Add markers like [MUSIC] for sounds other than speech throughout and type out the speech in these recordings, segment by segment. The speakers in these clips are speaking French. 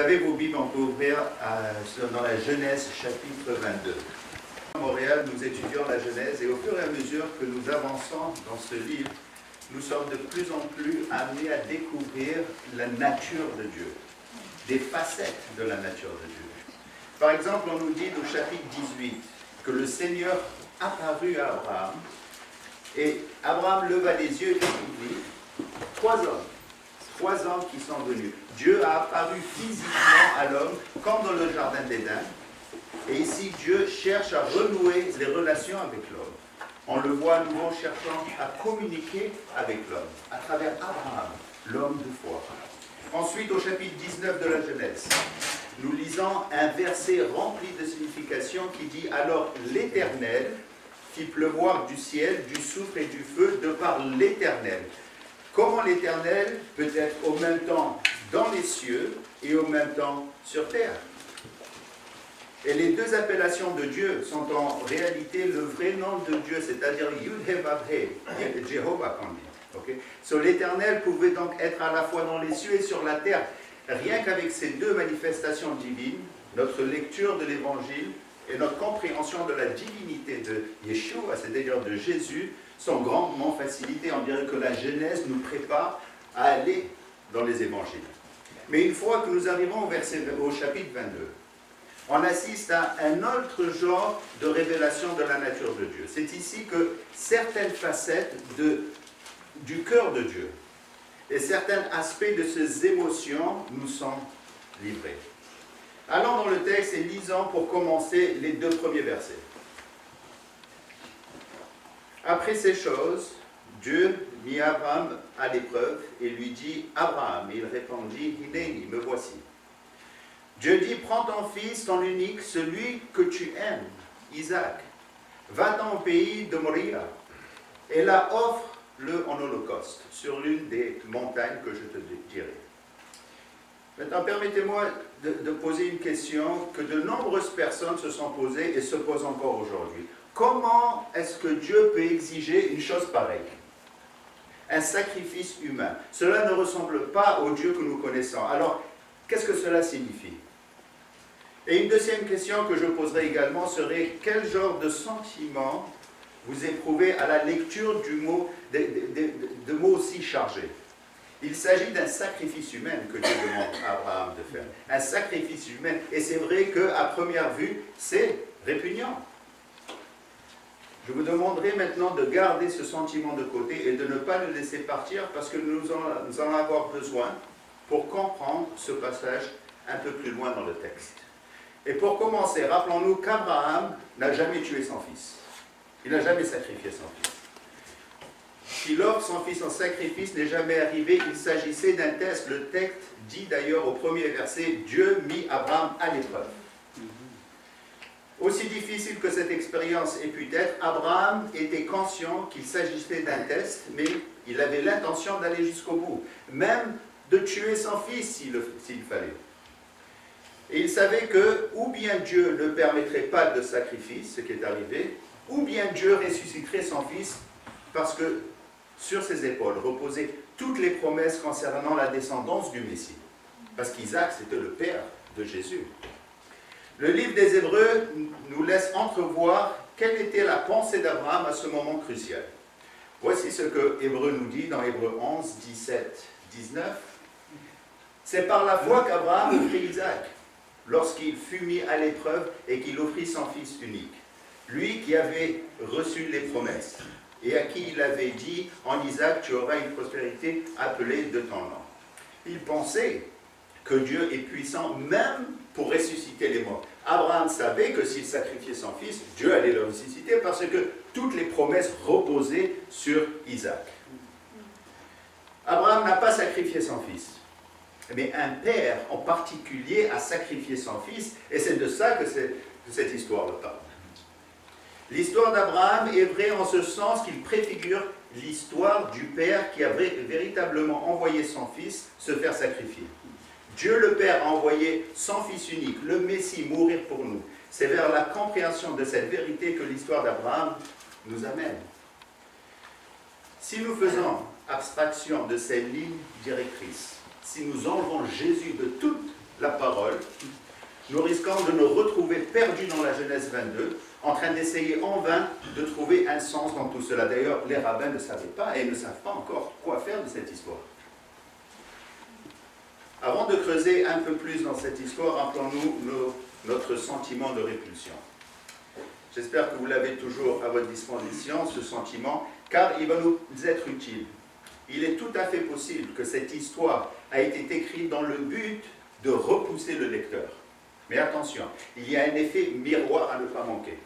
avez vos Bibles, peut ouvrir à- dans la Genèse chapitre 22. À Montréal, nous étudions la Genèse et au fur et à mesure que nous avançons dans ce livre, nous sommes de plus en plus amenés à découvrir la nature de Dieu, des facettes de la nature de Dieu. Par exemple, on nous dit au chapitre 18 que le Seigneur apparut à Abraham et Abraham leva les yeux et vit trois hommes, trois hommes qui sont venus. Dieu a apparu physiquement à l'homme comme dans le jardin d'Éden. Et ici, Dieu cherche à renouer les relations avec l'homme. On le voit à nouveau cherchant à communiquer avec l'homme à travers Abraham, l'homme de foi. Ensuite, au chapitre 19 de la Genèse, nous lisons un verset rempli de signification qui dit Alors l'Éternel fit pleuvoir du ciel, du soufre et du feu de par l'Éternel. Comment l'Éternel peut être au même temps dans les cieux et au même temps sur terre? Et les deux appellations de Dieu sont en réalité le vrai nom de Dieu, c'est-à-dire Yud-He-Vav-He, Jéhovah qu'on dit. ok? So, L'Éternel pouvait donc être à la fois dans les cieux et sur la terre. Rien qu'avec ces deux manifestations divines, notre lecture de l'Évangile et notre compréhension de la divinité de Yeshua, c'est-à-dire de Jésus, sont grandement facilitées. On dirait que la Genèse nous prépare à aller dans les Évangiles. Mais une fois que nous arrivons au, verset, chapitre 22, on assiste à un autre genre de révélation de la nature de Dieu. C'est ici que certaines facettes du cœur de Dieu et certains aspects de ses émotions nous sont livrés. Allons dans le texte et lisons pour commencer les deux premiers versets. Après ces choses, Dieu mit Abraham à l'épreuve et lui dit Abraham. Il répondit Hineni, me voici. Dieu dit Prends ton fils, ton unique, celui que tu aimes, Isaac. Va-t'en au pays de Moria et là offre-le en holocauste sur l'une des montagnes que je te dirai. Maintenant, permettez-moi de, poser une question que de nombreuses personnes se sont posées et se posent encore aujourd'hui. Comment est-ce que Dieu peut exiger une chose pareille? Un sacrifice humain. Cela ne ressemble pas au Dieu que nous connaissons. Alors, qu'est-ce que cela signifie? Et une deuxième question que je poserai également serait quel genre de sentiment vous éprouvez à la lecture du mot, de, de mots aussi chargés? Il s'agit d'un sacrifice humain que Dieu demande à Abraham de faire. Un sacrifice humain. Et c'est vrai qu'à première vue, c'est répugnant. Je vous demanderai maintenant de garder ce sentiment de côté et de ne pas le laisser partir parce que nous en, nous en avons besoin pour comprendre ce passage un peu plus loin dans le texte. Et pour commencer, rappelons-nous qu'Abraham n'a jamais tué son fils. Il n'a jamais sacrifié son fils. Qu'il offre son fils en sacrifice n'est jamais arrivé. Il s'agissait d'un test. Le texte dit d'ailleurs au premier verset Dieu mit Abraham à l'épreuve. Aussi difficile que cette expérience ait pu être, Abraham était conscient qu'il s'agissait d'un test, mais il avait l'intention d'aller jusqu'au bout, même de tuer son fils s'il fallait. Et il savait que ou bien Dieu ne permettrait pas de sacrifice, ce qui est arrivé, ou bien Dieu ressusciterait son fils parce que sur ses épaules reposaient toutes les promesses concernant la descendance du Messie. Parce qu'Isaac, c'était le père de Jésus. Le livre des Hébreux nous laisse entrevoir quelle était la pensée d'Abraham à ce moment crucial. Voici ce que Hébreu nous dit dans Hébreu 11, 17, 19. C'est par la foi qu'Abraham offrit Isaac, lorsqu'il fut mis à l'épreuve et qu'il offrit son fils unique. Lui qui avait reçu les promesses et à qui il avait dit En Isaac, tu auras une prospérité appelée de ton nom. Il pensait que Dieu est puissant même pour ressusciter les morts. Abraham savait que s'il sacrifiait son fils, Dieu allait le ressusciter parce que toutes les promesses reposaient sur Isaac. Abraham n'a pas sacrifié son fils. Mais un père en particulier a sacrifié son fils, et c'est de ça que, cette histoire parle. L'histoire d'Abraham est vraie en ce sens qu'il préfigure l'histoire du Père qui a véritablement envoyé son Fils se faire sacrifier. Dieu le Père a envoyé son Fils unique, le Messie, mourir pour nous. C'est vers la compréhension de cette vérité que l'histoire d'Abraham nous amène. Si nous faisons abstraction de ces lignes directrices, si nous enlevons Jésus de toute la parole nous risquons de nous retrouver perdus dans la Genèse 22, en train d'essayer en vain de trouver un sens dans tout cela. D'ailleurs, les rabbins ne savaient pas et ne savent pas encore quoi faire de cette histoire. Avant de creuser un peu plus dans cette histoire, rappelons-nous notre sentiment de répulsion. J'espère que vous l'avez toujours à votre disposition, ce sentiment, car il va nous être utile. Il est tout à fait possible que cette histoire a été écrite dans le but de repousser le lecteur. Mais attention, il y a un effet miroir à ne pas manquer.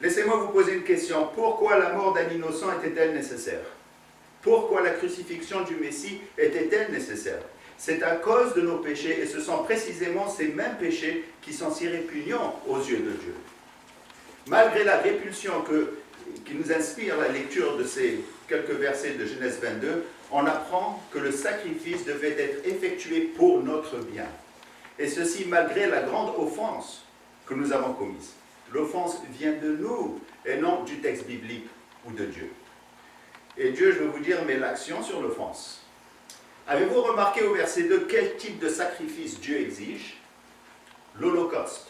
Laissez-moi vous poser une question. Pourquoi la mort d'un innocent était-elle nécessaire? Pourquoi la crucifixion du Messie était-elle nécessaire? C'est à cause de nos péchés, et ce sont précisément ces mêmes péchés qui sont si répugnants aux yeux de Dieu. Malgré la répulsion qui nous inspire la lecture de ces quelques versets de Genèse 22, on apprend que le sacrifice devait être effectué pour notre bien. Et ceci malgré la grande offense que nous avons commise. L'offense vient de nous et non du texte biblique ou de Dieu. Et Dieu, je veux vous dire, met l'action sur l'offense. Avez-vous remarqué au verset 2 quel type de sacrifice Dieu exige? L'Holocauste.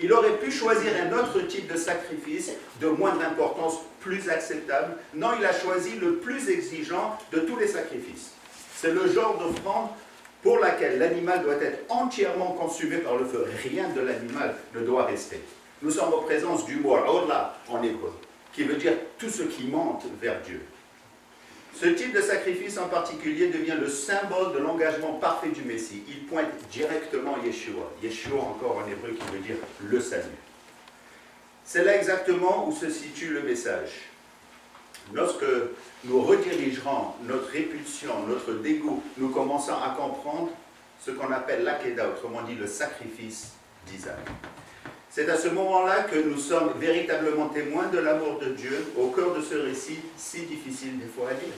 Il aurait pu choisir un autre type de sacrifice de moindre importance, plus acceptable. Non, il a choisi le plus exigeant de tous les sacrifices. C'est le genre d'offrande pour laquelle l'animal doit être entièrement consumé par le feu. Rien de l'animal ne doit rester. Nous sommes en présence du mot Allah en hébreu, qui veut dire tout ce qui monte vers Dieu. Ce type de sacrifice en particulier devient le symbole de l'engagement parfait du Messie. Il pointe directement Yeshua. Yeshua encore en hébreu qui veut dire le salut. C'est là exactement où se situe le message. Lorsque nous redirigerons notre répulsion, notre dégoût, nous commençons à comprendre ce qu'on appelle l'Akeda, autrement dit le sacrifice d'Isaac. C'est à ce moment-là que nous sommes véritablement témoins de l'amour de Dieu au cœur de ce récit si difficile des fois à lire.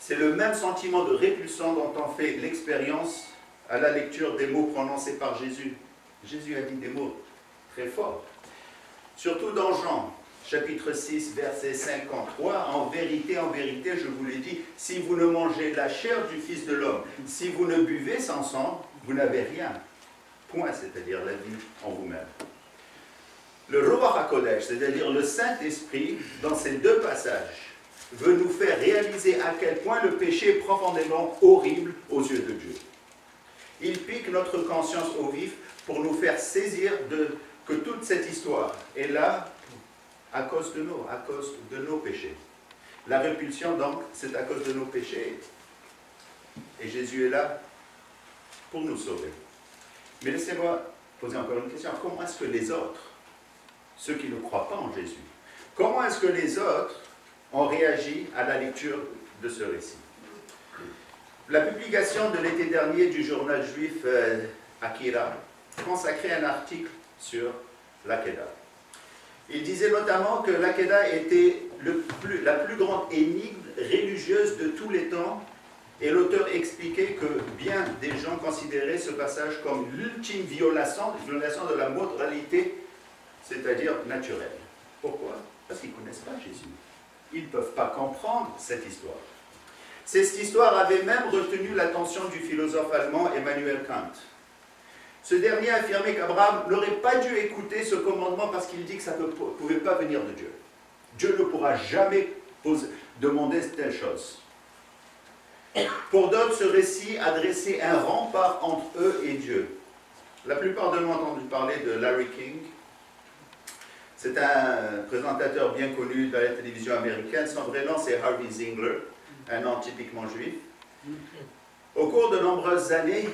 C'est le même sentiment de répulsion dont on fait l'expérience à la lecture des mots prononcés par Jésus. Jésus a dit des mots très forts. Surtout dans Jean, chapitre 6, verset 53, En vérité, en vérité, je vous l'ai dit, si vous ne mangez la chair du Fils de l'homme, si vous ne buvez sans sang, vous n'avez rien. Point, c'est-à-dire la vie en vous-même. Le Ruach HaKodesh, c'est-à-dire le Saint-Esprit, dans ces deux passages, veut nous faire réaliser à quel point le péché est profondément horrible aux yeux de Dieu. Il pique notre conscience au vif pour nous faire saisir que toute cette histoire est là à cause de nous, à cause de nos péchés. La répulsion, donc, c'est à cause de nos péchés. Et Jésus est là pour nous sauver. Mais laissez-moi poser encore une question. Comment est-ce que les autres ceux qui ne croient pas en Jésus. Comment est-ce que les autres ont réagi à la lecture de ce récit? La publication de l'été dernier du journal juif euh, Akira consacrait un article sur l'Akeda. Il disait notamment que l'Akeda était la plus grande énigme religieuse de tous les temps et l'auteur expliquait que bien des gens considéraient ce passage comme l'ultime violation, violation de la moralité c'est-à-dire naturel. Pourquoi? Parce qu'ils ne connaissent pas Jésus. Ils ne peuvent pas comprendre cette histoire. Cette histoire avait même retenu l'attention du philosophe allemand Emmanuel Kant. Ce dernier affirmait qu'Abraham n'aurait pas dû écouter ce commandement parce qu'il dit que ça ne pouvait pas venir de Dieu. Dieu ne pourra jamais demander telle chose. Pour d'autres, ce récit adressait un rempart entre eux et Dieu. La plupart de nous ont entendu parler de Larry King, c'est un présentateur bien connu de la télévision américaine. Son vrai nom, c'est Harvey Zingler, un nom typiquement juif. Au cours de nombreuses années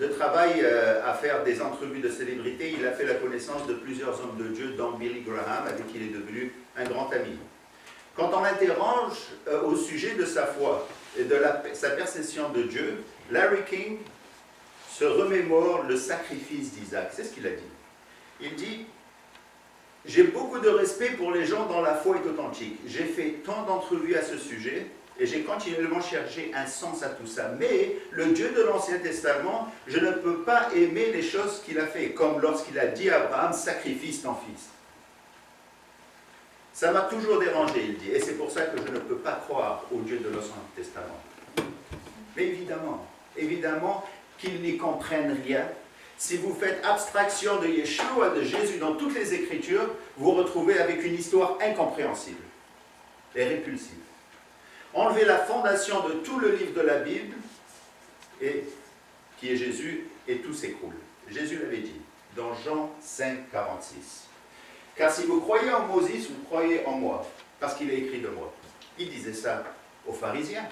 de travail euh, à faire des entrevues de célébrités, il a fait la connaissance de plusieurs hommes de Dieu, dont Billy Graham, avec qui il est devenu un grand ami. Quand on l'interroge euh, au sujet de sa foi et de sa perception de Dieu, Larry King se remémore le sacrifice d'Isaac. C'est ce qu'il a dit. Il dit j'ai beaucoup de respect pour les gens dont la foi est authentique. J'ai fait tant d'entrevues à ce sujet et j'ai continuellement cherché un sens à tout ça. Mais le Dieu de l'Ancien Testament, je ne peux pas aimer les choses qu'il a fait, comme lorsqu'il a dit à Abraham, sacrifice ton fils. Ça m'a toujours dérangé, il dit, et c'est pour ça que je ne peux pas croire au Dieu de l'Ancien Testament. Mais évidemment, évidemment qu'ils n'y comprennent rien si vous faites abstraction de Yeshua, de Jésus dans toutes les Écritures, vous vous retrouvez avec une histoire incompréhensible et répulsive. Enlevez la fondation de tout le livre de la Bible, et, qui est Jésus, et tout s'écroule. Jésus l'avait dit dans Jean 5, 46. Car si vous croyez en Moïse, vous croyez en moi, parce qu'il est écrit de moi. Il disait ça aux pharisiens.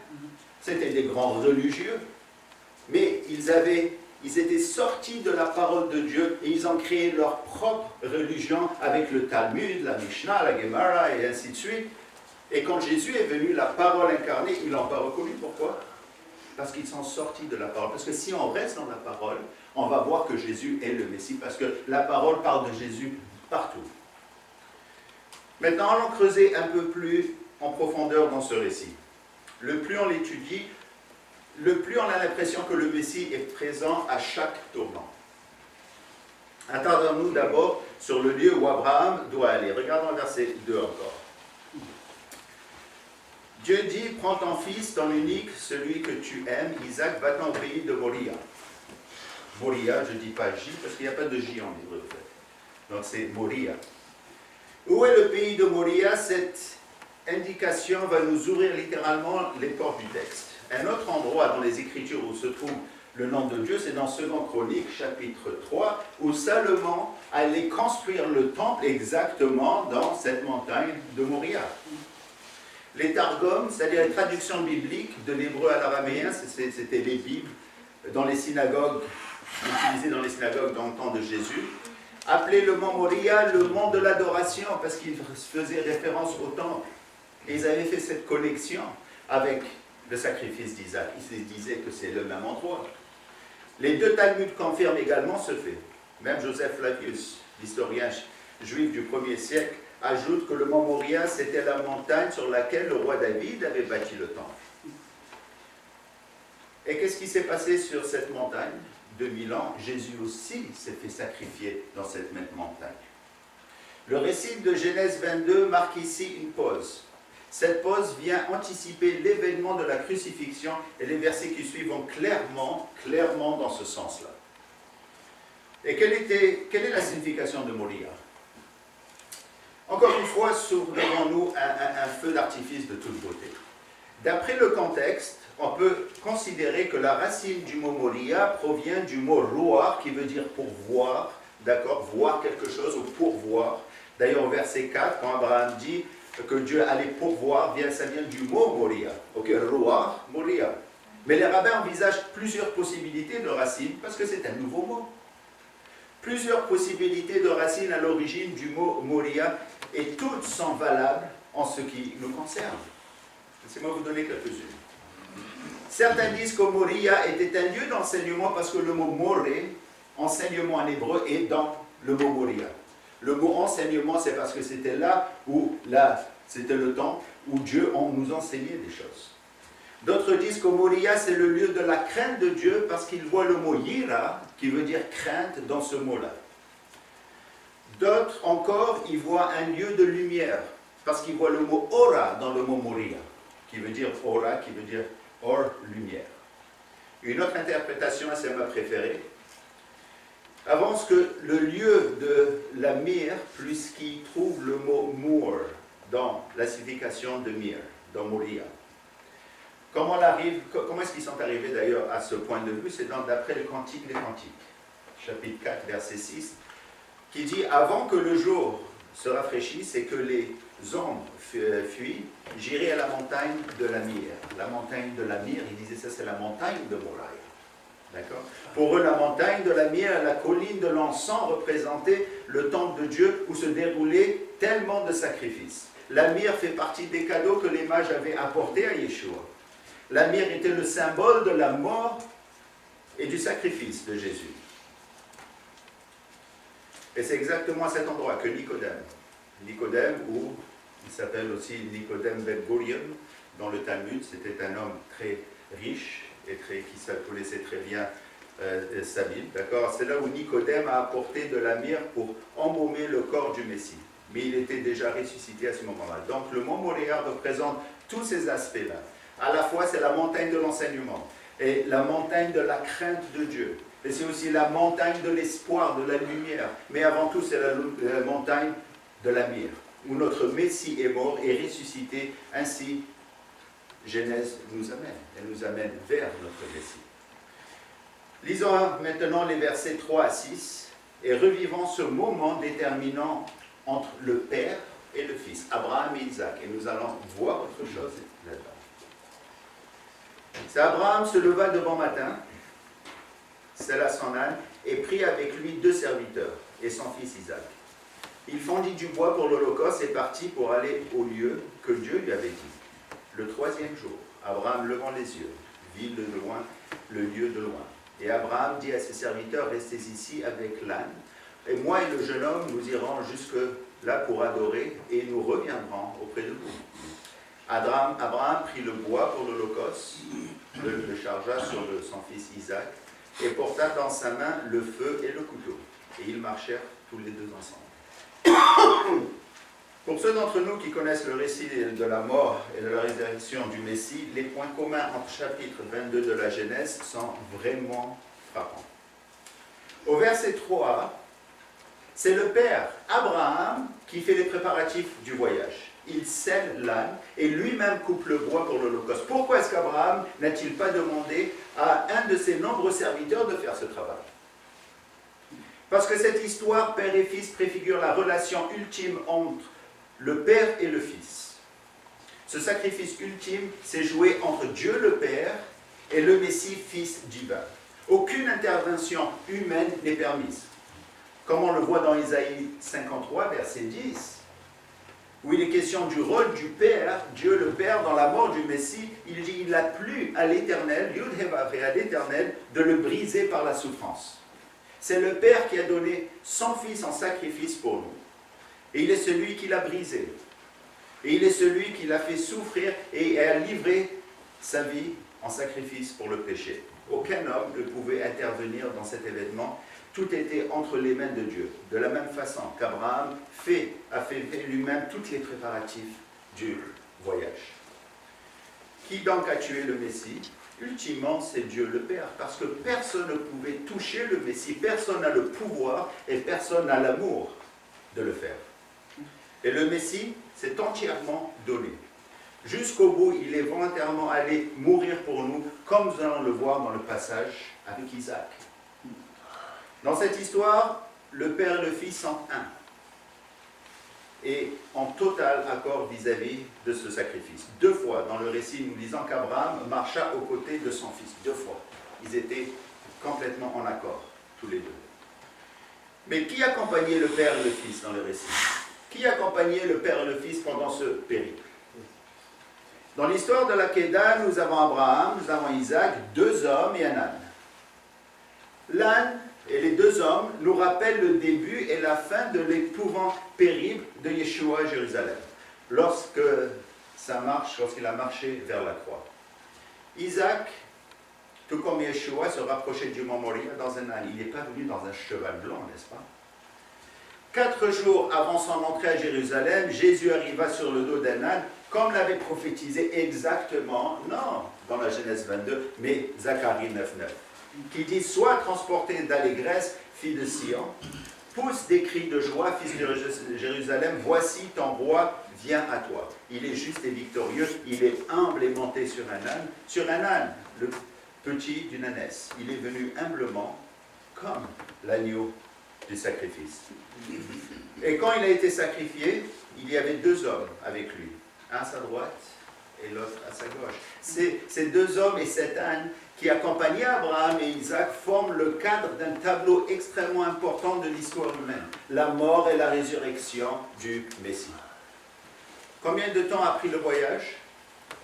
C'était des grands religieux, mais ils avaient ils étaient sortis de la parole de Dieu et ils ont créé leur propre religion avec le Talmud, la Mishnah, la Gemara et ainsi de suite. Et quand Jésus est venu, la parole incarnée, ils ne l'ont pas reconnu. Pourquoi? Parce qu'ils sont sortis de la parole. Parce que si on reste dans la parole, on va voir que Jésus est le Messie. Parce que la parole parle de Jésus partout. Maintenant, allons creuser un peu plus en profondeur dans ce récit. Le plus on l'étudie, le plus on a l'impression que le Messie est présent à chaque tournant. Attendons-nous d'abord sur le lieu où Abraham doit aller. Regardons verset 2 encore. Dieu dit, prends ton fils, ton unique, celui que tu aimes, Isaac, va-t'en au pays de Moria. Moria, je ne dis pas J, parce qu'il n'y a pas de J en hébreu. Donc c'est Moria. Où est le pays de Moria? Cette indication va nous ouvrir littéralement les portes du texte. Un autre endroit dans les Écritures où se trouve le nom de Dieu, c'est dans 2 Chronique, chapitre 3, où Salomon allait construire le temple exactement dans cette montagne de Moria. Les Targums, c'est-à-dire les traductions bibliques de l'hébreu à l'araméen, c'était les Bibles dans les synagogues, utilisées dans les synagogues dans le temps de Jésus, appelaient le mont Moria le mont de l'adoration parce qu'il faisait référence au temple. Et ils avaient fait cette connexion avec le sacrifice d'Isaac. Ils se disaient que c'est le même endroit. Les deux Talmuds confirment également ce fait. Même Joseph Flavius, l'historien juif du 1er siècle, ajoute que le mont Moria, c'était la montagne sur laquelle le roi David avait bâti le temple. Et qu'est-ce qui s'est passé sur cette montagne? 2000 ans, Jésus aussi s'est fait sacrifier dans cette même montagne. Le récit de Genèse 22 marque ici une pause. Cette pause vient anticiper l'événement de la crucifixion et les versets qui suivent vont clairement, clairement dans ce sens-là. Et quelle, était, quelle est la signification de Moria Encore une fois, s'ouvre devant nous un, feu d'artifice de toute beauté. D'après le contexte, on peut considérer que la racine du mot Moria provient du mot roar, qui veut dire pour voir, d'accord, voir quelque chose ou pourvoir. D'ailleurs, au verset 4, quand Abraham dit que Dieu allait pourvoir, vient, ça vient du mot Moria. Ok, Roar, Moria. Mais les rabbins envisagent plusieurs possibilités de racines parce que c'est un nouveau mot. Plusieurs possibilités de racines à l'origine du mot Moria et toutes sont valables en ce qui nous concerne. Laissez-moi vous donner quelques-unes. Certains disent que Moria était un lieu d'enseignement parce que le mot moré, enseignement en hébreu, est dans le mot Moria. Le mot enseignement, c'est parce que c'était là où, là, c'était le temps où Dieu nous enseignait des choses. D'autres disent que Moria, c'est le lieu de la crainte de Dieu parce qu'ils voient le mot Yira, qui veut dire crainte, dans ce mot-là. D'autres encore, ils voient un lieu de lumière parce qu'ils voient le mot Ora dans le mot Moria, qui veut dire Ora, qui veut dire or, lumière. Une autre interprétation, c'est ma préférée, avance que le lieu de la mire, puisqu'il trouve le mot mour dans la signification de mire, dans Moria. Comment, comment est-ce qu'ils sont arrivés d'ailleurs à ce point de vue? C'est d'après le Cantique des Cantiques, chapitre 4, verset 6, qui dit Avant que le jour se rafraîchisse et que les ombres fuient, j'irai à la montagne de la mire. La montagne de la mire, il disait ça, c'est la montagne de Moria. Pour eux, la montagne de la mire, la colline de l'encens représentait le temple de Dieu où se déroulaient tellement de sacrifices. La mire fait partie des cadeaux que les mages avaient apportés à Yeshua. La mire était le symbole de la mort et du sacrifice de Jésus. Et c'est exactement à cet endroit que Nicodème, Nicodème ou il s'appelle aussi Nicodème Ben dans le Talmud, c'était un homme très riche, et très, qui connaissait très bien euh, Bible. D'accord? C'est là où Nicodème a apporté de la myrrhe pour embaumer le corps du Messie. Mais il était déjà ressuscité à ce moment-là. Donc le mont Moria représente tous ces aspects-là. À la fois, c'est la montagne de l'enseignement et la montagne de la crainte de Dieu. Et c'est aussi la montagne de l'espoir, de la lumière. Mais avant tout, c'est la, la montagne de la mire, où notre Messie est mort et ressuscité. Ainsi, Genèse nous amène. Elle nous amène vers notre Messie. Lisons maintenant les versets 3 à 6 et revivons ce moment déterminant entre le Père et le Fils, Abraham et Isaac. Et nous allons voir autre chose là-dedans. C'est Abraham se leva de bon matin, là son âne, et prit avec lui deux serviteurs et son fils Isaac. Il fondit du bois pour l'Holocauste et partit pour aller au lieu que Dieu lui avait dit. Le troisième jour, Abraham, levant les yeux, vit de loin le lieu de loin. Et Abraham dit à ses serviteurs, restez ici avec l'âne, et moi et le jeune homme, nous irons jusque là pour adorer, et nous reviendrons auprès de vous. Abraham, Abraham prit le bois pour l'Holocauste, le, le, chargea sur son fils Isaac, et porta dans sa main le feu et le couteau. Et ils marchèrent tous les deux ensemble. Pour ceux d'entre nous qui connaissent le récit de la mort et de la résurrection du Messie, les points communs entre chapitre 22 de la Genèse sont vraiment frappants. Au verset 3, c'est le père Abraham qui fait les préparatifs du voyage. Il scelle l'âne et lui-même coupe le bois pour l'Holocauste. Pourquoi est-ce qu'Abraham n'a-t-il pas demandé à un de ses nombreux serviteurs de faire ce travail? Parce que cette histoire, père et fils, préfigure la relation ultime entre le Père et le Fils. Ce sacrifice ultime s'est joué entre Dieu le Père et le Messie Fils divin. Aucune intervention humaine n'est permise. Comme on le voit dans Isaïe 53, verset 10, où il est question du rôle du Père, Dieu le Père, dans la mort du Messie, il dit il a plu à l'Éternel, à l'Éternel, de le briser par la souffrance. C'est le Père qui a donné son Fils en sacrifice pour nous. Et il est celui qui l'a brisé. Et il est celui qui l'a fait souffrir et a livré sa vie en sacrifice pour le péché. Aucun homme ne pouvait intervenir dans cet événement. Tout était entre les mains de Dieu. De la même façon qu'Abraham fait, a fait lui-même tous les préparatifs du voyage. Qui donc a tué le Messie? Ultimement, c'est Dieu le Père, parce que personne ne pouvait toucher le Messie, personne n'a le pouvoir et personne n'a l'amour de le faire. Et le Messie s'est entièrement donné. Jusqu'au bout, il est volontairement allé mourir pour nous, comme nous allons le voir dans le passage avec Isaac. Dans cette histoire, le Père et le Fils sont un et en total accord vis-à-vis de ce sacrifice. Deux fois dans le récit, nous lisons qu'Abraham marcha aux côtés de son fils. Deux fois. Ils étaient complètement en accord, tous les deux. Mais qui accompagnait le Père et le Fils dans le récit? Qui accompagnait le Père et le Fils pendant ce périple Dans l'histoire de la Kéda, nous avons Abraham, nous avons Isaac, deux hommes et un âne. L'âne et les deux hommes nous rappellent le début et la fin de l'épouvant périple de Yeshua à Jérusalem, lorsque ça marche, lorsqu'il a marché vers la croix. Isaac, tout comme Yeshua, se rapprochait du mont Moria dans un âne. Il n'est pas venu dans un cheval blanc, n'est-ce pas? Quatre jours avant son entrée à Jérusalem, Jésus arriva sur le dos d'un âne, comme l'avait prophétisé exactement, non dans la Genèse 22, mais Zacharie 9.9, qui dit Sois transporté d'allégresse, fille de Sion, pousse des cris de joie, fils de Jérusalem, voici ton roi vient à toi. Il est juste et victorieux, il est humble et monté sur un âne, sur un âne, le petit d'une ânesse. Il est venu humblement comme l'agneau sacrifice. Et quand il a été sacrifié, il y avait deux hommes avec lui, un à sa droite et l'autre à sa gauche. Ces deux hommes et cet âne qui accompagnaient Abraham et Isaac forment le cadre d'un tableau extrêmement important de l'histoire humaine, la mort et la résurrection du Messie. Combien de temps a pris le voyage?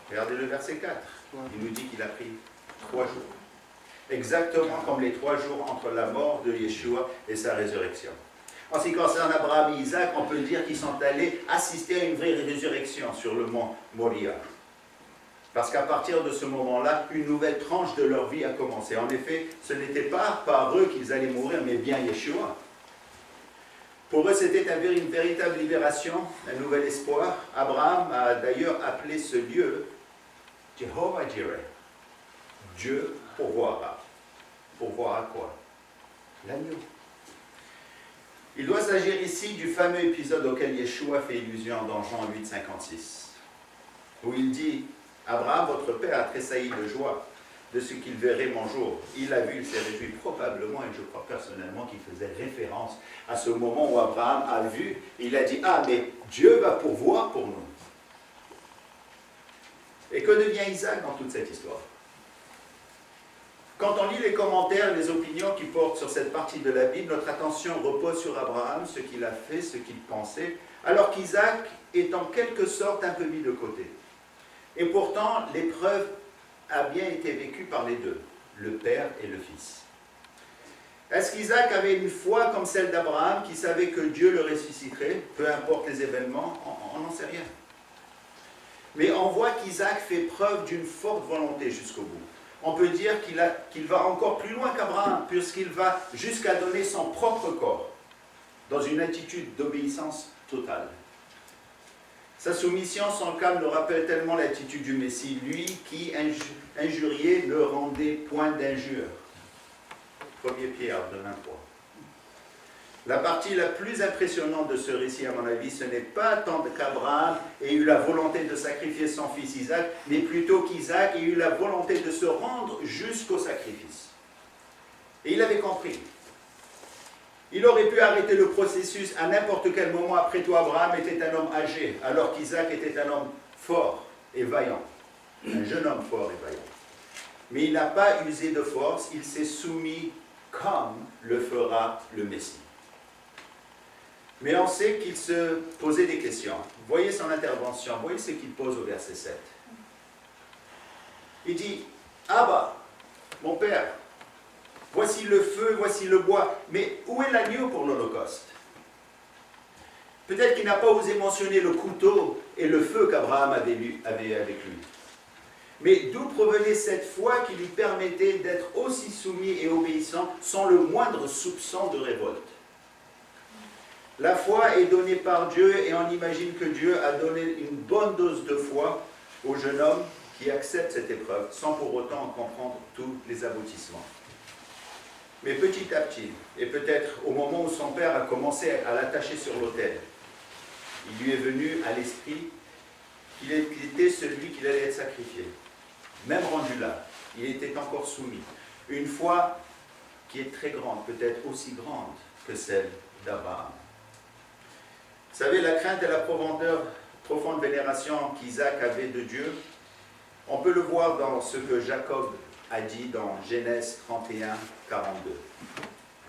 Regardez le verset 4. Il nous dit qu'il a pris trois jours exactement comme les trois jours entre la mort de Yeshua et sa résurrection. En ce qui concerne Abraham et Isaac, on peut dire qu'ils sont allés assister à une vraie résurrection sur le mont Moria. Parce qu'à partir de ce moment-là, une nouvelle tranche de leur vie a commencé. En effet, ce n'était pas par eux qu'ils allaient mourir, mais bien Yeshua. Pour eux, c'était une véritable libération, un nouvel espoir. Abraham a d'ailleurs appelé ce lieu Jehovah Jireh, Dieu pourvoira. Pourvoir à quoi l'agneau. Il doit s'agir ici du fameux épisode auquel Yeshua fait illusion dans Jean 8, 56, où il dit Abraham, votre père, a tressailli de joie de ce qu'il verrait mon jour. Il a vu, il s'est réjoui probablement, et je crois personnellement qu'il faisait référence à ce moment où Abraham a vu, il a dit Ah, mais Dieu va pourvoir pour nous. Et que devient Isaac dans toute cette histoire? Quand on lit les commentaires, les opinions qui portent sur cette partie de la Bible, notre attention repose sur Abraham, ce qu'il a fait, ce qu'il pensait, alors qu'Isaac est en quelque sorte un peu mis de côté. Et pourtant, l'épreuve a bien été vécue par les deux, le père et le fils. Est-ce qu'Isaac avait une foi comme celle d'Abraham qui savait que Dieu le ressusciterait, peu importe les événements On n'en sait rien. Mais on voit qu'Isaac fait preuve d'une forte volonté jusqu'au bout. On peut dire qu'il va encore plus loin qu'Abraham, puisqu'il va jusqu'à donner son propre corps, dans une attitude d'obéissance totale. Sa soumission, son calme rappelle tellement l'attitude du Messie, lui qui, injurié, ne rendait point d'injure. 1 Pierre de 23. La partie la plus impressionnante de ce récit, à mon avis, ce n'est pas tant qu'Abraham ait eu la volonté de sacrifier son fils Isaac, mais plutôt qu'Isaac ait eu la volonté de se rendre jusqu'au sacrifice. Et il avait compris. Il aurait pu arrêter le processus à n'importe quel moment. Après tout, Abraham était un homme âgé, alors qu'Isaac était un homme fort et vaillant. Un jeune homme fort et vaillant. Mais il n'a pas usé de force, il s'est soumis comme le fera le Messie. Mais on sait qu'il se posait des questions. Voyez son intervention, voyez ce qu'il pose au verset 7. Il dit, Abba, mon père, voici le feu, voici le bois, mais où est l'agneau pour l'Holocauste? Peut-être qu'il n'a pas osé mentionner le couteau et le feu qu'Abraham avait avec lui. Mais d'où provenait cette foi qui lui permettait d'être aussi soumis et obéissant sans le moindre soupçon de révolte? La foi est donnée par Dieu et on imagine que Dieu a donné une bonne dose de foi au jeune homme qui accepte cette épreuve sans pour autant en comprendre tous les aboutissements. Mais petit à petit, et peut-être au moment où son père a commencé à l'attacher sur l'autel, il lui est venu à l'esprit qu'il était celui qui allait être sacrifié. Même rendu là, il était encore soumis. Une foi qui est très grande, peut-être aussi grande que celle d'Abraham. Savez, la crainte et la profonde vénération qu'Isaac avait de Dieu, on peut le voir dans ce que Jacob a dit dans Genèse 31, 42.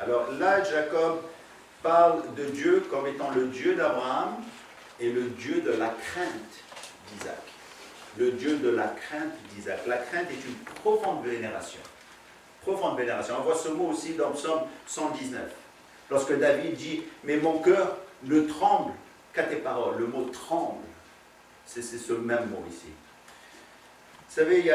Alors là, Jacob parle de Dieu comme étant le Dieu d'Abraham et le Dieu de la crainte d'Isaac. Le Dieu de la crainte d'Isaac. La crainte est une profonde vénération. Profonde vénération. On voit ce mot aussi dans Psaume 119. Lorsque David dit, mais mon cœur ne tremble qu'à tes paroles. Le mot tremble, c'est ce même mot ici. Vous savez,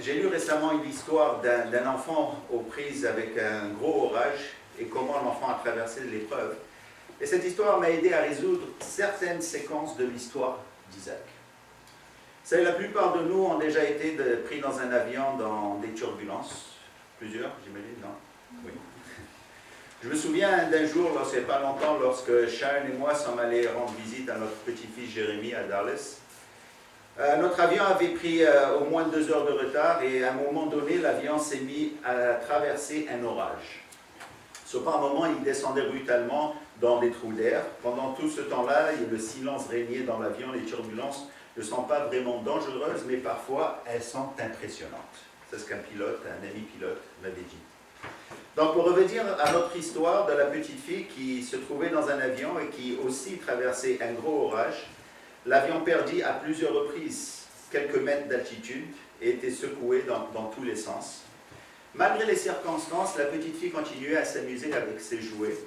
j'ai lu récemment une histoire d'un enfant aux prises avec un gros orage et comment l'enfant a traversé l'épreuve. Et cette histoire m'a aidé à résoudre certaines séquences de l'histoire d'Isaac. Vous savez, la plupart de nous ont déjà été pris dans un avion dans des turbulences. Plusieurs, j'imagine, non? Je me souviens d'un jour, lorsqu'il pas longtemps, lorsque Sharon et moi sommes allés rendre visite à notre petit-fils Jérémy à Dallas. Euh, notre avion avait pris euh, au moins deux heures de retard et à un moment donné, l'avion s'est mis à traverser un orage. Sur un moment, il descendait brutalement dans des trous d'air. Pendant tout ce temps-là, le silence régnait dans l'avion. Les turbulences ne sont pas vraiment dangereuses, mais parfois elles sont impressionnantes. C'est ce qu'un pilote, un ami pilote m'avait dit. Donc, pour revenir à notre histoire de la petite fille qui se trouvait dans un avion et qui aussi traversait un gros orage, l'avion perdit à plusieurs reprises quelques mètres d'altitude et était secoué dans, tous les sens. Malgré les circonstances, la petite fille continuait à s'amuser avec ses jouets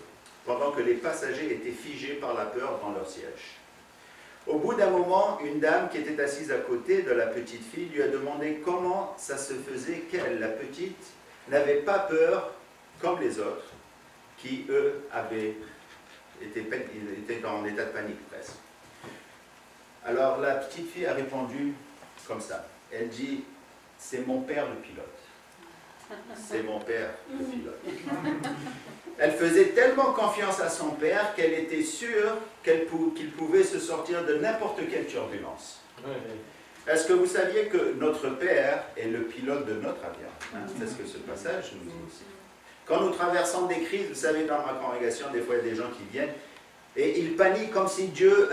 pendant que les passagers étaient figés par la peur dans leur siège. Au bout d'un moment, une dame qui était assise à côté de la petite fille lui a demandé comment ça se faisait qu'elle, la petite, n'avait pas peur comme les autres, qui, eux, avaient été, étaient en état de panique presque. Alors la petite fille a répondu comme ça. Elle dit, c'est mon père le pilote. C'est mon père le pilote. Elle faisait tellement confiance à son père qu'elle était sûre qu'il pouvait se sortir de n'importe quelle turbulence. Est-ce que vous saviez que notre Père est le pilote de notre avion? Hein? C'est ce que ce passage nous dit aussi. Quand nous traversons des crises, vous savez, dans ma congrégation, des fois, il y a des gens qui viennent et ils paniquent comme si Dieu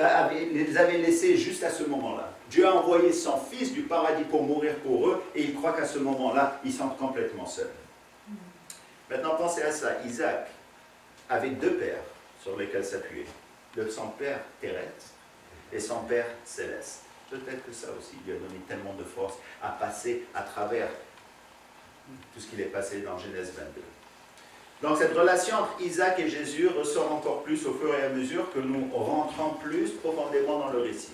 les avait laissés juste à ce moment-là. Dieu a envoyé son Fils du paradis pour mourir pour eux et ils croient qu'à ce moment-là, ils sont complètement seuls. Maintenant, pensez à ça. Isaac avait deux pères sur lesquels s'appuyer. Son père terrestre et son père céleste. Peut-être que ça aussi lui a donné tellement de force à passer à travers tout ce qu'il est passé dans Genèse 22. Donc cette relation entre Isaac et Jésus ressort encore plus au fur et à mesure que nous rentrons plus profondément dans le récit.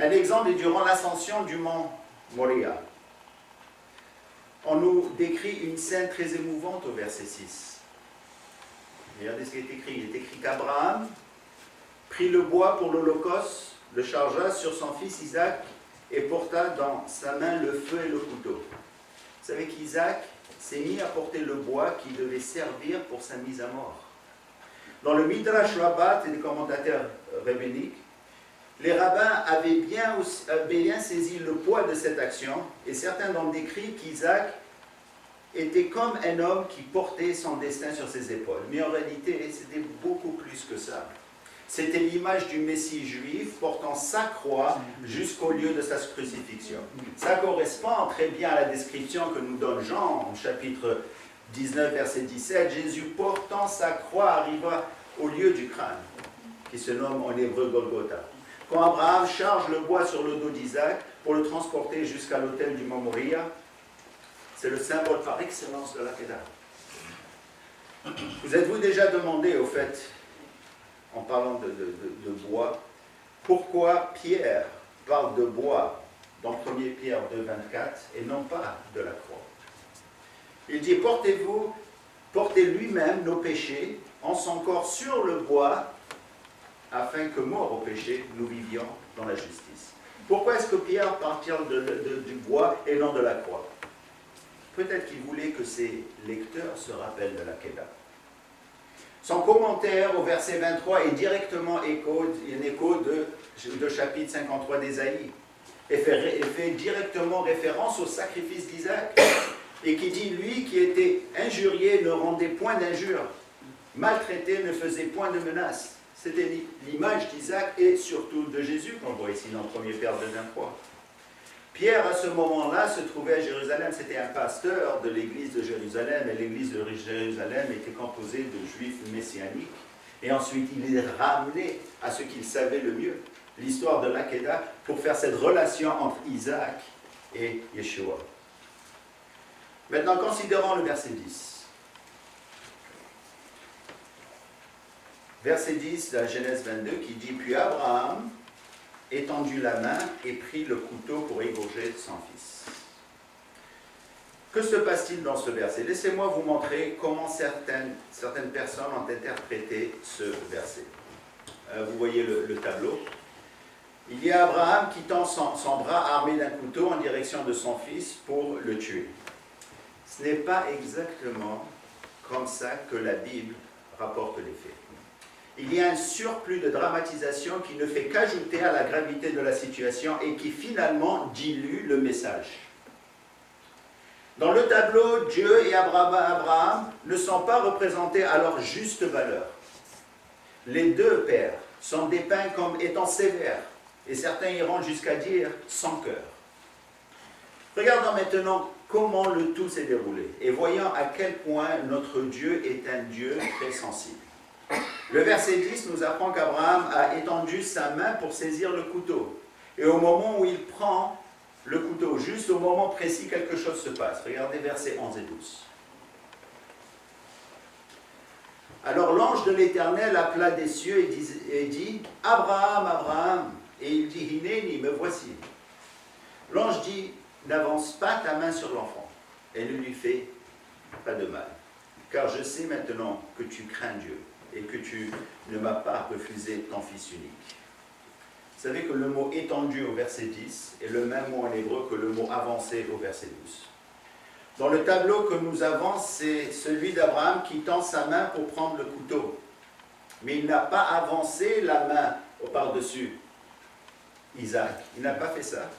Un exemple est durant l'ascension du mont Moria. On nous décrit une scène très émouvante au verset 6. Regardez ce qui est écrit. Il est écrit qu'Abraham prit le bois pour l'Holocauste le chargea sur son fils Isaac et porta dans sa main le feu et le couteau. Vous savez qu'Isaac s'est mis à porter le bois qui devait servir pour sa mise à mort. Dans le Midrash Rabat et les commentateurs rabbiniques, les rabbins avaient bien, bien saisi le poids de cette action et certains ont décrit qu'Isaac était comme un homme qui portait son destin sur ses épaules. Mais en réalité, c'était beaucoup plus que ça. C'était l'image du Messie juif portant sa croix jusqu'au lieu de sa crucifixion. Ça correspond très bien à la description que nous donne Jean au chapitre 19, verset 17. Jésus portant sa croix arriva au lieu du crâne, qui se nomme en hébreu Golgotha. Quand Abraham charge le bois sur le dos d'Isaac pour le transporter jusqu'à l'autel du Mont Moria, c'est le symbole par excellence de la Kedah. Vous êtes-vous déjà demandé, au fait, en parlant de, bois, pourquoi Pierre parle de bois dans 1 Pierre 2, 24 et non pas de la croix? Il dit, portez-vous, portez lui-même nos péchés en son corps sur le bois, afin que, mort au péché, nous vivions dans la justice. Pourquoi est-ce que Pierre parle du bois et non de la croix? Peut-être qu'il voulait que ses lecteurs se rappellent de la Kedah. Son commentaire au verset 23 est directement écho, de, chapitre 53 d'Ésaïe et fait, fait directement référence au sacrifice d'Isaac et qui dit lui qui était injurié ne rendait point d'injure, maltraité ne faisait point de menace. C'était l'image d'Isaac et surtout de Jésus qu'on voit ici dans 1 Père de 23. Pierre, à ce moment-là, se trouvait à Jérusalem. C'était un pasteur de l'église de Jérusalem, et l'église de Jérusalem était composée de juifs messianiques. Et ensuite, il est ramené à ce qu'il savait le mieux, l'histoire de l'Akedah, pour faire cette relation entre Isaac et Yeshua. Maintenant, considérons le verset 10. Verset 10 de la Genèse 22 qui dit Puis Abraham étendu la main et pris le couteau pour égorger son fils. Que se passe-t-il dans ce verset? Laissez-moi vous montrer comment certaines, personnes ont interprété ce verset. Euh, vous voyez le, tableau. Il y a Abraham qui tend son bras armé d'un couteau en direction de son fils pour le tuer. Ce n'est pas exactement comme ça que la Bible rapporte les faits il y a un surplus de dramatisation qui ne fait qu'ajouter à la gravité de la situation et qui finalement dilue le message. Dans le tableau, Dieu et Abraham ne sont pas représentés à leur juste valeur. Les deux pères sont dépeints comme étant sévères, et certains iront jusqu'à dire sans cœur. Regardons maintenant comment le tout s'est déroulé, et voyons à quel point notre Dieu est un Dieu très sensible. Le verset 10 nous apprend qu'Abraham a étendu sa main pour saisir le couteau. Et au moment où il prend le couteau, juste au moment précis, quelque chose se passe. Regardez versets 11 et 12. Alors l'ange de l'Éternel appela des cieux et dit, Abraham, Abraham. Et il dit, Hineni, me voici. L'ange dit, n'avance pas ta main sur l'enfant et ne lui fais pas de mal. Car je sais maintenant que tu crains Dieu et que tu ne m'as pas refusé ton Fils unique. Vous savez que le mot étendu au verset 10 est le même mot en hébreu que le mot avancé au verset 12. Dans le tableau que nous avons, c'est celui d'Abraham qui tend sa main pour prendre le couteau. Mais il n'a pas avancé la main par-dessus Isaac. Il n'a pas fait ça.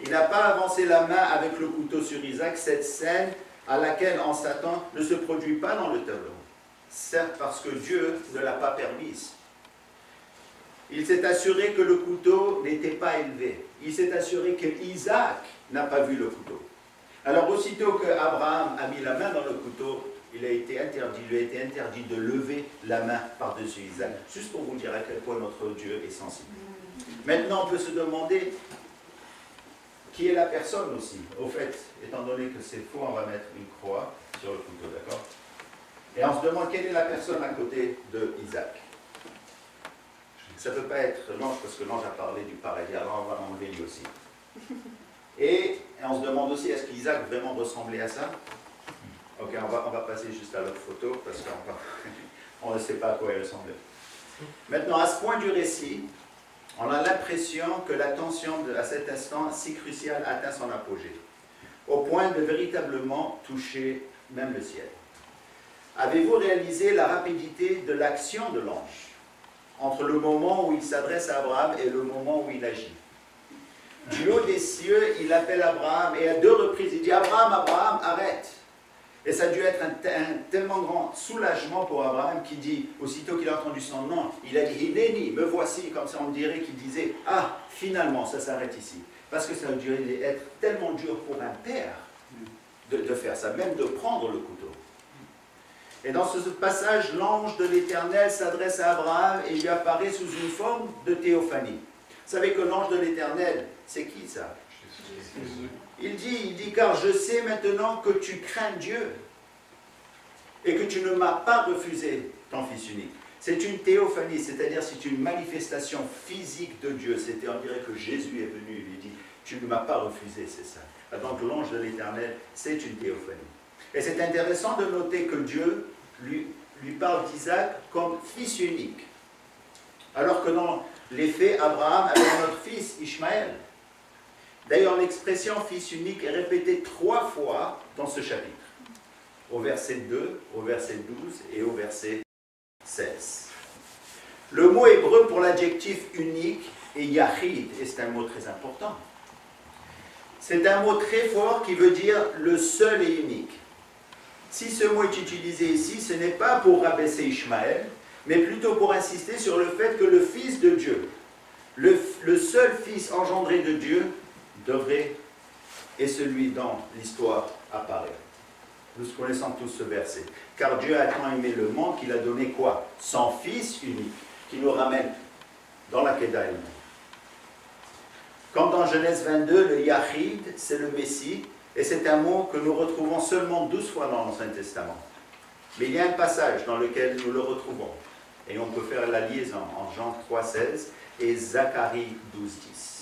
Il n'a pas avancé la main avec le couteau sur Isaac. Cette scène à laquelle on s'attend ne se produit pas dans le tableau. Certes parce que Dieu ne l'a pas permise. Il s'est assuré que le couteau n'était pas élevé. Il s'est assuré que Isaac n'a pas vu le couteau. Alors aussitôt que Abraham a mis la main dans le couteau, il a été interdit, lui a été interdit de lever la main par-dessus Isaac. Juste pour vous dire à quel point notre Dieu est sensible. Maintenant, on peut se demander qui est la personne aussi. Au fait, étant donné que c'est faux, on va mettre une croix sur le couteau, d'accord? Et on se demande quelle est la personne à côté de Isaac. Ça ne peut pas être l'ange, parce que l'ange a parlé du paradis, alors on va enlever lui aussi. Et, on se demande aussi, est-ce qu'Isaac vraiment ressemblait à ça? Ok, on va, passer juste à l'autre photo, parce qu'on [LAUGHS] ne sait pas à quoi il ressemblait. Maintenant, à ce point du récit, on a l'impression que l'attention à cet instant si crucial atteint son apogée, au point de véritablement toucher même le ciel. Avez-vous réalisé la rapidité de l'action de l'ange entre le moment où il s'adresse à Abraham et le moment où il agit? Du haut des cieux, il appelle Abraham et à deux reprises il dit Abraham, Abraham, arrête et ça a dû être un, tellement grand soulagement pour Abraham qui dit, aussitôt qu'il a entendu son nom, il a dit, Hineni, me voici, comme ça on dirait qu'il disait, ah, finalement, ça s'arrête ici. Parce que ça a dû être tellement dur pour un père de, de faire ça, même de prendre le couteau. Et dans ce passage, l'ange de l'Éternel s'adresse à Abraham et lui apparaît sous une forme de théophanie. Vous savez que l'ange de l'Éternel, c'est qui ça? Il dit, il dit, car je sais maintenant que tu crains Dieu et que tu ne m'as pas refusé ton Fils unique. C'est une théophanie, c'est-à-dire c'est une manifestation physique de Dieu. C'était, on dirait que Jésus est venu, il lui dit, tu ne m'as pas refusé, c'est ça. Donc l'ange de l'Éternel, c'est une théophanie. Et c'est intéressant de noter que Dieu lui, parle d'Isaac comme fils unique. Alors que dans les faits, Abraham avait notre fils Ishmaël. D'ailleurs, l'expression fils unique est répétée trois fois dans ce chapitre. Au verset 2, au verset 12 et au verset 16. Le mot hébreu pour l'adjectif unique est yahid, et c'est un mot très important. C'est un mot très fort qui veut dire le seul et unique. Si ce mot est utilisé ici, ce n'est pas pour rabaisser Ishmaël, mais plutôt pour insister sur le fait que le Fils de Dieu, le, seul Fils engendré de Dieu, devrait et celui dont l'histoire apparaît. Nous connaissons tous ce verset. Car Dieu a tant aimé le monde qu'il a donné quoi? Son Fils unique, qui nous ramène dans la Kedaïm. Comme dans Genèse 22, le Yahid, c'est le Messie, et c'est un mot que nous retrouvons seulement 12 fois dans l'Ancien Testament. Mais il y a un passage dans lequel nous le retrouvons, et on peut faire la liaison en Jean 3,16 et Zacharie 12,10.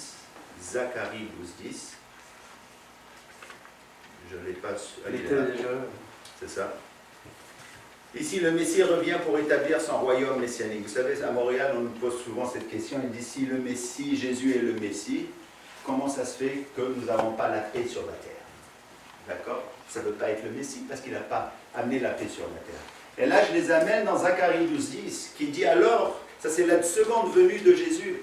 Zacharie 12, 10. Je ne l'ai pas. C'est ça. Ici, le Messie revient pour établir son royaume messianique. Vous savez, à Montréal, on nous pose souvent cette question. Il dit si le Messie, Jésus est le Messie, comment ça se fait que nous n'avons pas la paix sur la terre? D'accord? Ça ne peut pas être le Messie parce qu'il n'a pas amené la paix sur la terre. Et là, je les amène dans Zacharie 12, 10, qui dit alors, ça c'est la seconde venue de Jésus.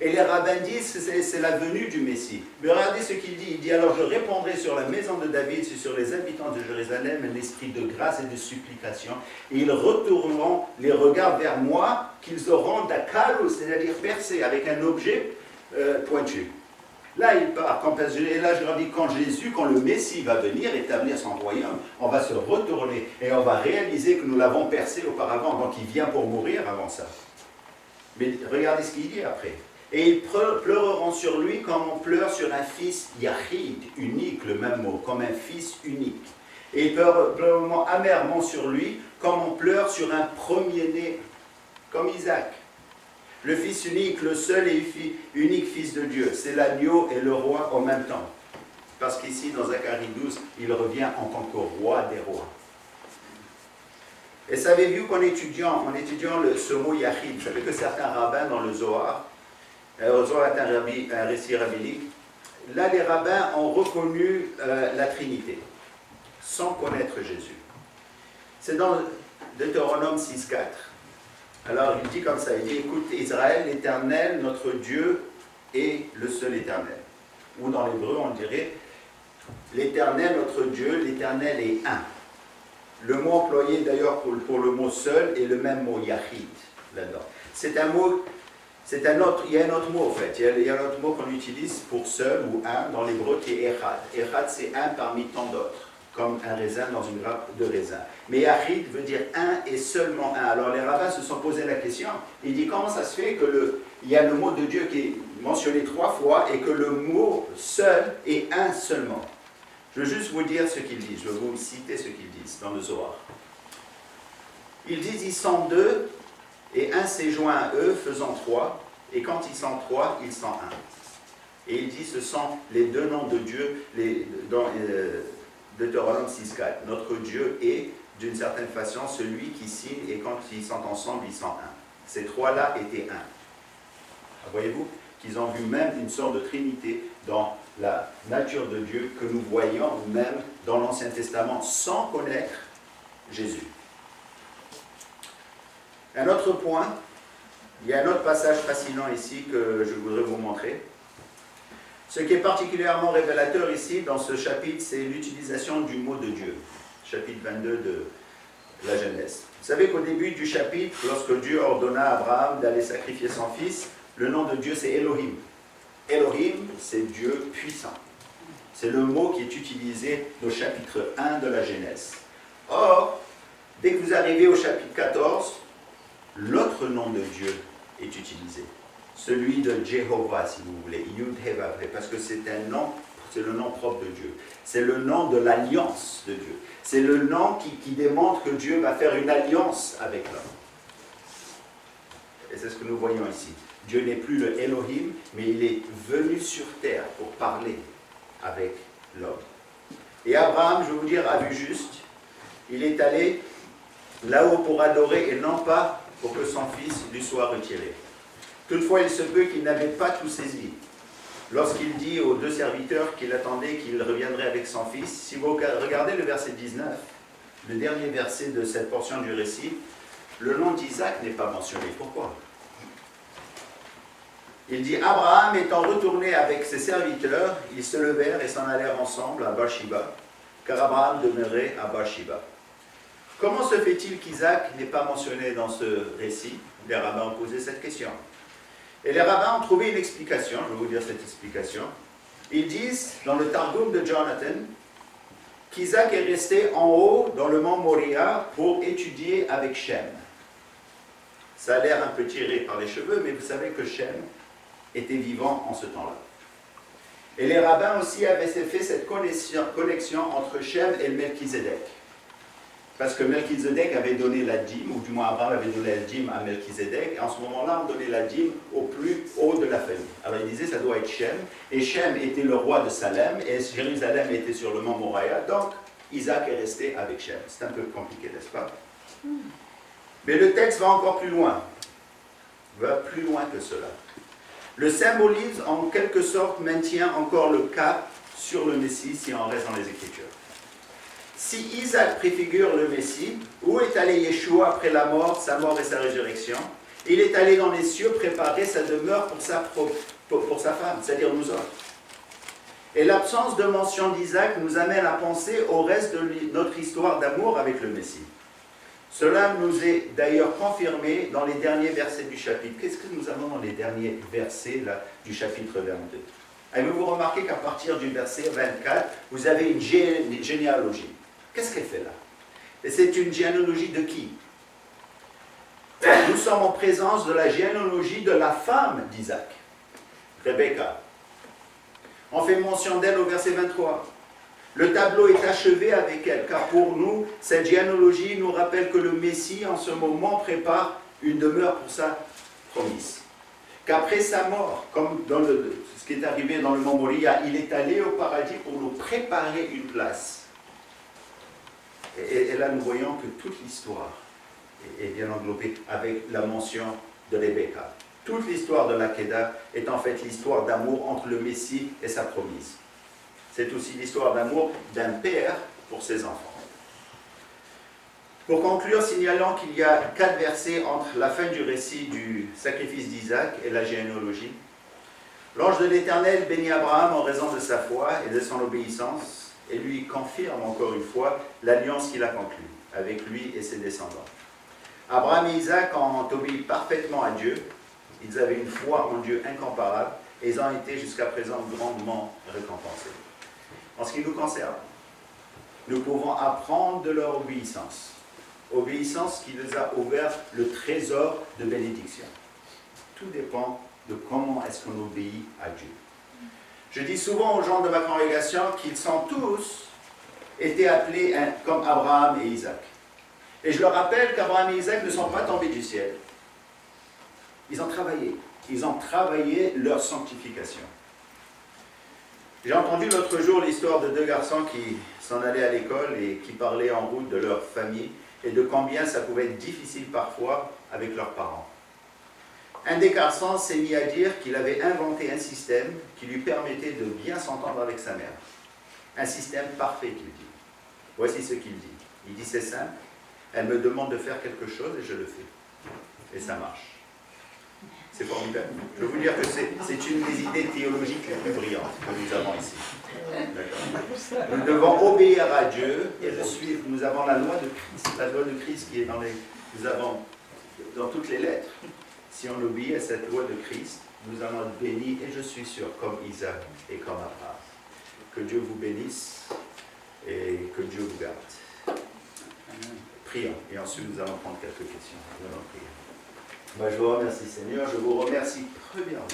Et les rabbins disent c'est la venue du Messie. Mais regardez ce qu'il dit. Il dit alors je répondrai sur la maison de David et sur les habitants de Jérusalem un esprit de grâce et de supplication. Et ils retourneront les regards vers moi qu'ils auront d'acalo, c'est-à-dire percé avec un objet euh, pointu. Là, il part, et là je leur dis, quand Jésus, quand le Messie va venir établir son royaume, on va se retourner et on va réaliser que nous l'avons percé auparavant, donc il vient pour mourir avant ça. Mais regardez ce qu'il dit après. Et ils pleureront sur lui comme on pleure sur un fils yahid, unique, le même mot, comme un fils unique. Et ils pleureront amèrement sur lui comme on pleure sur un premier-né, comme Isaac. Le fils unique, le seul et unique fils de Dieu, c'est l'agneau et le roi en même temps. Parce qu'ici, dans Zacharie 12, il revient en tant que roi des rois. Et savez-vous qu'en étudiant, en étudiant le, ce mot Yahid, vous savez que certains rabbins dans le Zohar euh, est un, récit rabbinique. Là, les rabbins ont reconnu euh, la Trinité. sans connaître Jésus. C'est dans Deutéronome 6.4. Alors il dit comme ça, il dit, écoute Israël, l'Éternel, notre Dieu, est le seul Éternel. Ou dans l'hébreu, on dirait, l'Éternel, notre Dieu, l'Éternel est un. Le mot employé d'ailleurs pour, pour, le mot seul est le même mot Yahid là-dedans. C'est un mot, c'est un autre, il y a un autre mot en fait, il y a, un autre mot qu'on utilise pour seul ou un dans l'hébreu qui est Echad. Echad c'est un parmi tant d'autres, comme un raisin dans une grappe de raisin. Mais Yahid veut dire un et seulement un. Alors les rabbins se sont posé la question, il dit comment ça se fait que le, il y a le mot de Dieu qui est mentionné trois fois et que le mot seul est un seulement? Je veux juste vous dire ce qu'ils disent, je vais vous citer ce qu'ils disent dans le Zohar. Ils disent ils sont deux, et un s'est joint à eux, faisant trois, et quand ils sont trois, ils sont un. Et il dit ce sont les deux noms de Dieu, les, dans euh, Deutéronome 6.4. Notre Dieu est, d'une certaine façon, celui qui signe, et quand ils sont ensemble, ils sont un. Ces trois-là étaient un. Voyez-vous qu'ils ont vu même une sorte de trinité dans la nature de Dieu que nous voyons même dans l'Ancien Testament sans connaître Jésus. Un autre point, il y a un autre passage fascinant ici que je voudrais vous montrer. Ce qui est particulièrement révélateur ici dans ce chapitre, c'est l'utilisation du mot de Dieu. Chapitre 22 de la Genèse. Vous savez qu'au début du chapitre, lorsque Dieu ordonna à Abraham d'aller sacrifier son fils, le nom de Dieu c'est Elohim. Elohim, c'est Dieu puissant. C'est le mot qui est utilisé au chapitre 1 de la Genèse. Or, dès que vous arrivez au chapitre 14, l'autre nom de Dieu est utilisé. Celui de Jéhovah, si vous voulez, Yud parce que c'est un nom, c'est le nom propre de Dieu. C'est le nom de l'alliance de Dieu. C'est le nom qui, qui démontre que Dieu va faire une alliance avec l'homme. Et c'est ce que nous voyons ici. Dieu n'est plus le Elohim, mais il est venu sur terre pour parler avec l'homme. Et Abraham, je vais vous dire, a vu juste. Il est allé là-haut pour adorer et non pas pour que son fils lui soit retiré. Toutefois, il se peut qu'il n'avait pas tout saisi. Lorsqu'il dit aux deux serviteurs qu'il attendait qu'il reviendrait avec son fils, si vous regardez le verset 19, le dernier verset de cette portion du récit, le nom d'Isaac n'est pas mentionné. Pourquoi? Il dit Abraham étant retourné avec ses serviteurs, ils se levèrent et s'en allèrent ensemble à Bathsheba, car Abraham demeurait à Bathsheba. Comment se fait-il qu'Isaac n'est pas mentionné dans ce récit Les rabbins ont posé cette question. Et les rabbins ont trouvé une explication, je vais vous dire cette explication. Ils disent, dans le Targum de Jonathan, qu'Isaac est resté en haut dans le mont Moria pour étudier avec Shem. Ça a l'air un peu tiré par les cheveux, mais vous savez que Shem était vivant en ce temps-là. Et les rabbins aussi avaient fait cette connexion, entre Shem et Melchizedek. Parce que Melchizedek avait donné la dîme, ou du moins Abraham avait donné la dîme à Melchizedek, et en ce moment-là, on donnait la dîme au plus haut de la famille. Alors il disait, ça doit être Shem, et Shem était le roi de Salem, et Jérusalem était sur le mont Moriah, donc Isaac est resté avec Shem. C'est un peu compliqué, n'est-ce pas? Mais le texte va encore plus loin, va plus loin que cela. Le symbolise en quelque sorte, maintient encore le cap sur le Messie si on reste dans les Écritures. Si Isaac préfigure le Messie, où est allé Yeshua après la mort, sa mort et sa résurrection? Il est allé dans les cieux préparer sa demeure pour sa, femme, c'est-à-dire nous autres. Et l'absence de mention d'Isaac nous amène à penser au reste de notre histoire d'amour avec le Messie. Cela nous est d'ailleurs confirmé dans les derniers versets du chapitre. Qu'est-ce que nous avons dans les derniers versets là, du chapitre 22 Avez-vous remarqué qu'à partir du verset 24, vous avez une généalogie? Qu'est-ce qu'elle fait là? Et c'est une généalogie de qui? Nous sommes en présence de la généalogie de la femme d'Isaac, Rebecca. On fait mention d'elle au verset 23. Le tableau est achevé avec elle, car pour nous, cette généalogie nous rappelle que le Messie, en ce moment, prépare une demeure pour sa promise. Qu'après sa mort, comme dans ce qui est arrivé dans le Mont Moria, il est allé au paradis pour nous préparer une place. Et, là, nous voyons que toute l'histoire est, bien englobée avec la mention de Rebecca. Toute l'histoire de l'Aqueda est en fait l'histoire d'amour entre le Messie et sa promise. C'est aussi l'histoire d'amour d'un père pour ses enfants. Pour conclure, signalons qu'il y a quatre versets entre la fin du récit du sacrifice d'Isaac et la généalogie. L'ange de l'Éternel bénit Abraham en raison de sa foi et de son obéissance et lui confirme encore une fois l'alliance qu'il a conclue avec lui et ses descendants. Abraham et Isaac ont obéi parfaitement à Dieu. Ils avaient une foi en Dieu incomparable et ils ont été jusqu'à présent grandement récompensés. En ce qui nous concerne, nous pouvons apprendre de leur obéissance. Obéissance qui les a ouvert le trésor de bénédiction. Tout dépend de comment est-ce qu'on obéit à Dieu. Je dis souvent aux gens de ma congrégation qu'ils sont tous été appelés comme Abraham et Isaac. Et je leur rappelle qu'Abraham et Isaac ne sont pas tombés du ciel. Ils ont travaillé. Ils ont travaillé leur sanctification. J'ai entendu l'autre jour l'histoire de deux garçons qui s'en allaient à l'école et qui parlaient en route de leur famille et de combien ça pouvait être difficile parfois avec leurs parents. Un des garçons s'est mis à dire qu'il avait inventé un système qui lui permettait de bien s'entendre avec sa mère. Un système parfait, qu'il dit. Voici ce qu'il dit. Il dit c'est simple, elle me demande de faire quelque chose et je le fais. Et ça marche. C'est formidable. Je veux vous dire que c'est une des idées théologiques les plus brillantes que nous avons ici. Nous devons obéir à Dieu et le suivre. Nous avons la loi de Christ, la loi de Christ qui est dans les. Nous avons dans toutes les lettres. Si on obéit à cette loi de Christ, nous allons être bénis, et je suis sûr, comme Isaac et comme Abraham. Que Dieu vous bénisse et que Dieu vous garde. Prions, et ensuite nous allons prendre quelques questions. Nous allons prier. Moi, je vous remercie Seigneur, je vous remercie premièrement,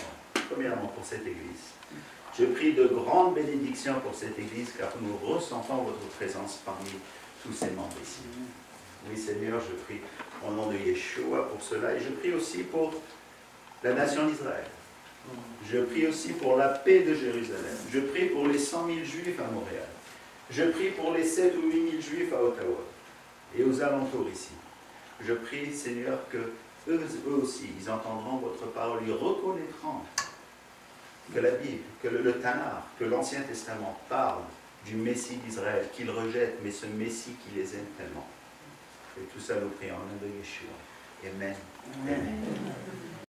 premièrement pour cette Église. Je prie de grandes bénédictions pour cette Église car nous ressentons votre présence parmi tous ces membres ici. Oui Seigneur, je prie au nom de Yeshua pour cela et je prie aussi pour la nation d'Israël. Je prie aussi pour la paix de Jérusalem. Je prie pour les 100 000 juifs à Montréal. Je prie pour les 7 ou 8 000 juifs à Ottawa et aux alentours ici. Je prie, Seigneur, que eux, aussi, ils entendront votre parole, ils reconnaîtront que la Bible, que le, le que l'Ancien Testament parle du Messie d'Israël, qu'ils rejettent, mais ce Messie qui les aime tellement. Et tout ça, nous prions en nom de Yeshua. Amen. Amen.